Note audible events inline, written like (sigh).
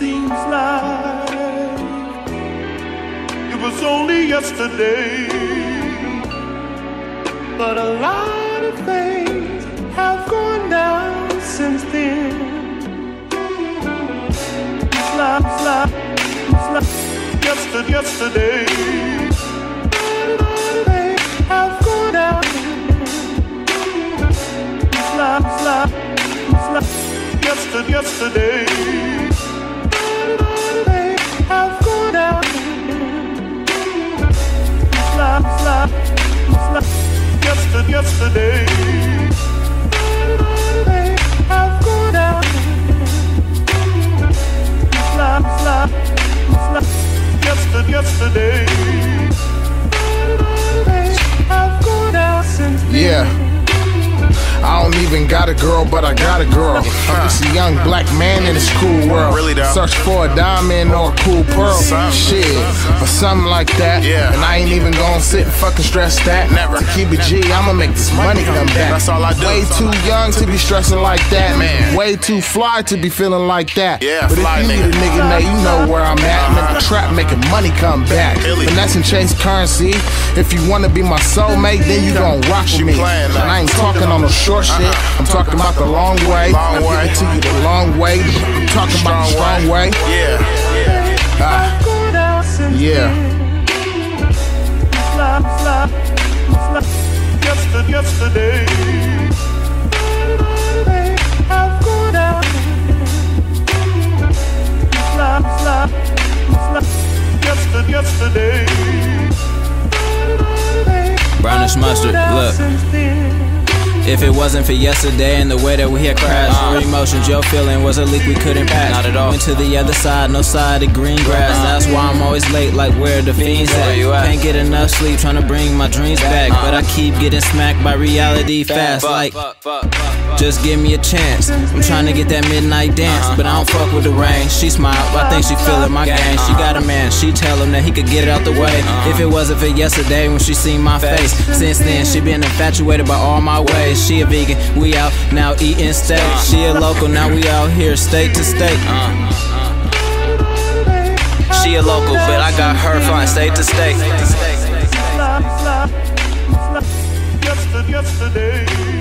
seems like it was only yesterday. But a lot of things have gone down since then. Like, it's like yesterday, yesterday. Have gone down. Yesterday, yesterday. Yesterday, gone out. Gone out since Yeah. I don't even got a girl, but I got a girl. (laughs) I'm just a young black man in this cool world. Really though. Search for a diamond or a cool pearl. Shit, or something like that. Yeah. And I ain't even gonna sit and fucking stress that. Never. To keep it G, I'ma make this money come back. That's all I do. Way too young to be stressing like that. Man. Way too fly to be feeling like that. Yeah, but if you need a nigga, now you know where I'm at. Man, the trap making money come back. And that's in chase currency. If you wanna be my soulmate, then you gon' rock with me. And I ain't talking on no short shit. I'm talking about the long way. Long I'm giving to you the long way. I'm talking about the strong way. Yeah. Ah, since yeah. Slap, slap, slap. Yesterday, yesterday. They have gone out. Slap, slap, slap. Yesterday, yesterday. Brownish mustard, look. If it wasn't for yesterday and the way that we had crashed, your emotions, your feeling was a leak we couldn't patch. Not at all. Went to the other side, no side of green grass. That's why I'm always late, like where the fiends at. Can't get enough sleep, trying to bring my dreams back. But I keep getting smacked by reality fast. Like, just give me a chance. I'm trying to get that midnight dance, but I don't fuck with the rain. She smiled, I think she feeling my game. She got a man, she tell him that he could get it out the way. If it wasn't for yesterday when she seen my face, since then she been infatuated by all my ways. She a vegan, we out now eating steak. She a local, now we out here state to state. She a local, but I got her flying state to state. Yesterday.